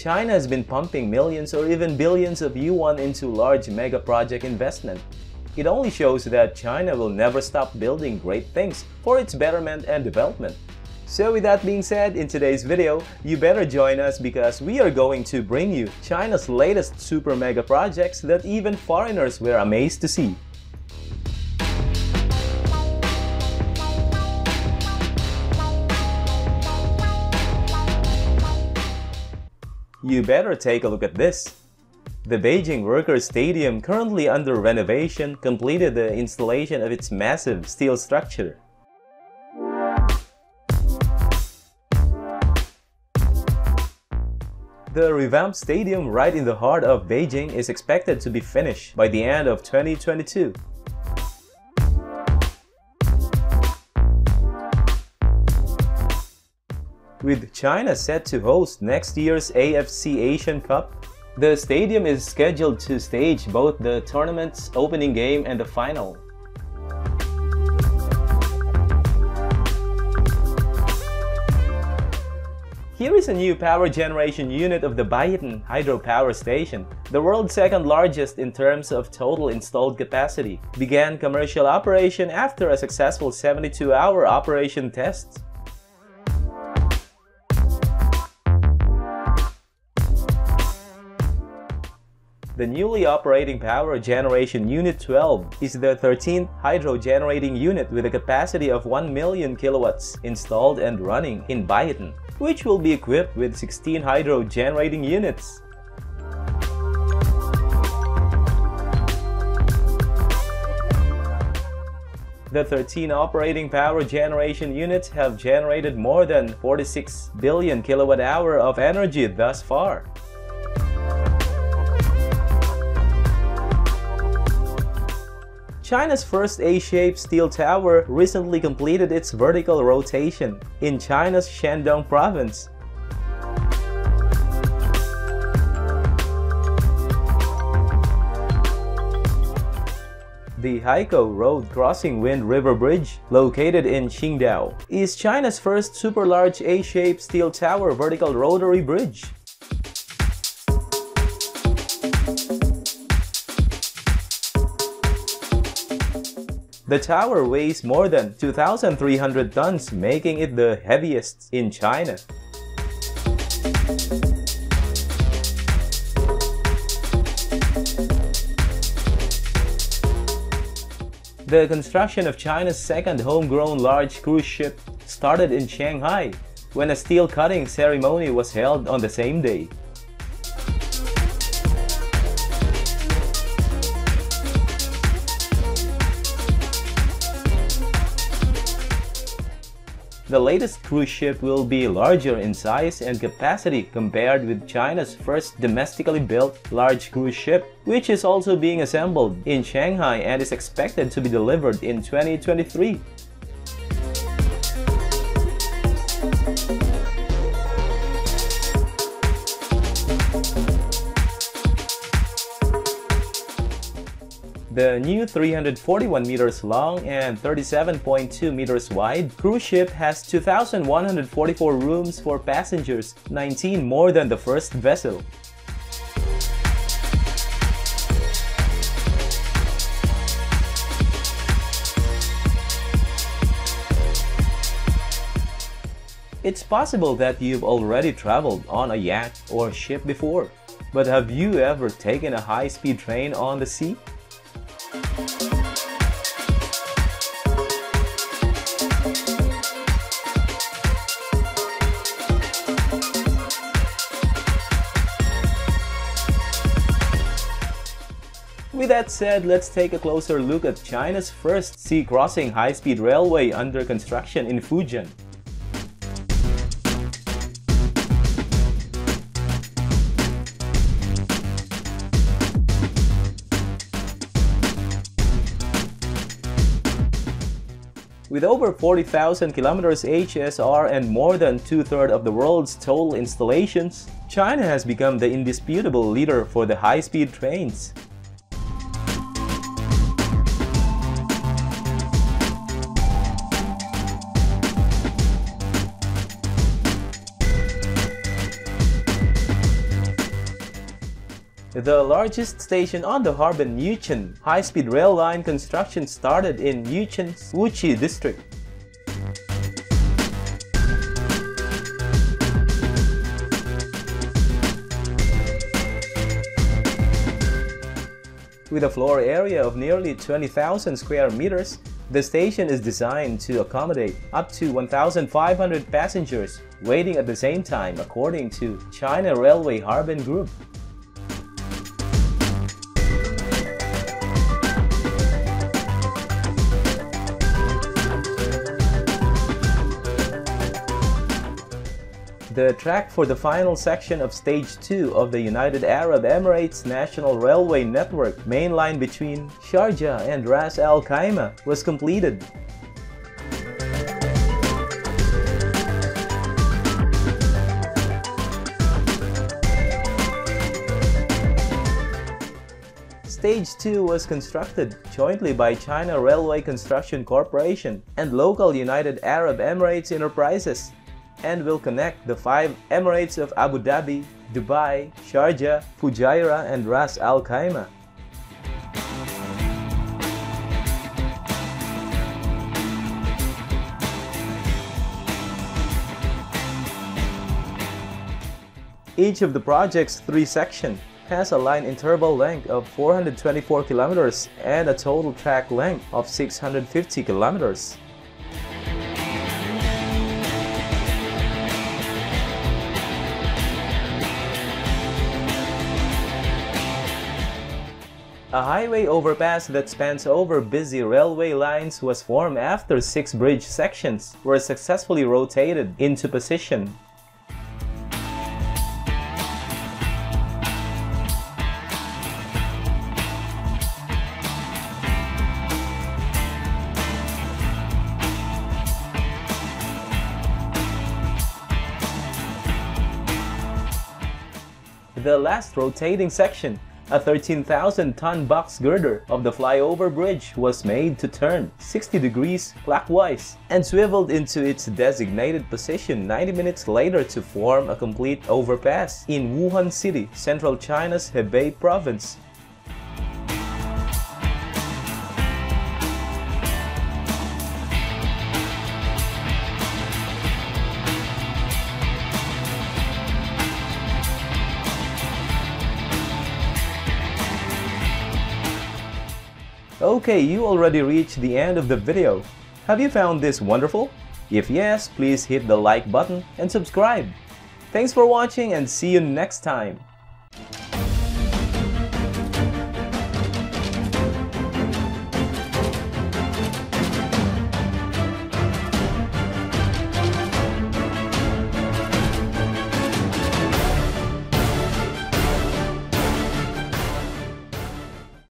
China has been pumping millions or even billions of yuan into large mega project investment. It only shows that China will never stop building great things for its betterment and development. So with that being said, in today's video, you better join us because we are going to bring you China's latest super mega projects that even foreigners were amazed to see. You better take a look at this. The Beijing Workers' Stadium, currently under renovation, completed the installation of its massive steel structure. The revamped stadium right in the heart of Beijing is expected to be finished by the end of 2022. With China set to host next year's AFC Asian Cup, the stadium is scheduled to stage both the tournament's opening game and the final. Here is a new power generation unit of the Baihetan hydropower station, the world's second largest in terms of total installed capacity, began commercial operation after a successful 72-hour operation test. The newly operating Power Generation Unit 12 is the 13th hydro generating unit with a capacity of 1 million kilowatts installed and running in Baihetan, which will be equipped with 16 hydro generating units. The 13 operating power generation units have generated more than 46 billion kilowatt hour of energy thus far. China's first A-shaped steel tower recently completed its vertical rotation in China's Shandong province. The Haikou Road Crossing Wind River Bridge, located in Qingdao, is China's first super large A-shaped steel tower vertical rotary bridge. The tower weighs more than 2,300 tons, making it the heaviest in China. The construction of China's second homegrown large cruise ship started in Shanghai when a steel cutting ceremony was held on the same day. The latest cruise ship will be larger in size and capacity compared with China's first domestically built large cruise ship, which is also being assembled in Shanghai and is expected to be delivered in 2023. The new 341 meters long and 37.2 meters wide cruise ship has 2,144 rooms for passengers, 19 more than the first vessel. It's possible that you've already traveled on a yacht or ship before, but have you ever taken a high-speed train on the sea? With that said, let's take a closer look at China's first sea-crossing high-speed railway under construction in Fujian. With over 40,000 kilometers HSR and more than two-thirds of the world's total installations, China has become the indisputable leader for the high-speed trains. The largest station on the Harbin Yichun high-speed rail line construction started in Yichun's Wuxi district. With a floor area of nearly 20,000 square meters, the station is designed to accommodate up to 1,500 passengers waiting at the same time according to China Railway Harbin Group. The track for the final section of Stage 2 of the United Arab Emirates National Railway Network main line between Sharjah and Ras Al Khaimah was completed. Stage 2 was constructed jointly by China Railway Construction Corporation and local United Arab Emirates Enterprises and will connect the five Emirates of Abu Dhabi, Dubai, Sharjah, Fujairah, and Ras Al Khaimah. Each of the project's three sections has a line interval length of 424 kilometers and a total track length of 650 kilometers. A highway overpass that spans over busy railway lines was formed after six bridge sections were successfully rotated into position. The last rotating section a 13,000-ton box girder of the flyover bridge was made to turn 60 degrees clockwise and swiveled into its designated position 90 minutes later to form a complete overpass in Wuhan City, central China's Hebei province. Okay, you already reached the end of the video. Have you found this wonderful? If yes, please hit the like button and subscribe. Thanks for watching and see you next time.